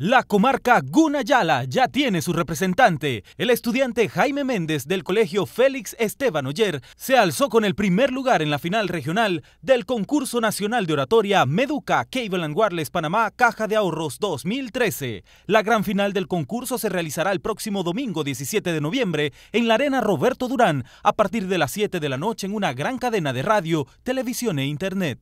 La comarca Gunayala ya tiene su representante. El estudiante Jaime Méndez del colegio Félix Esteban Oyer se alzó con el primer lugar en la final regional del concurso nacional de oratoria Meduca Cable and Wireless Panamá Caja de Ahorros 2013. La gran final del concurso se realizará el próximo domingo 17 de noviembre en la arena Roberto Durán a partir de las 7 de la noche en una gran cadena de radio, televisión e internet.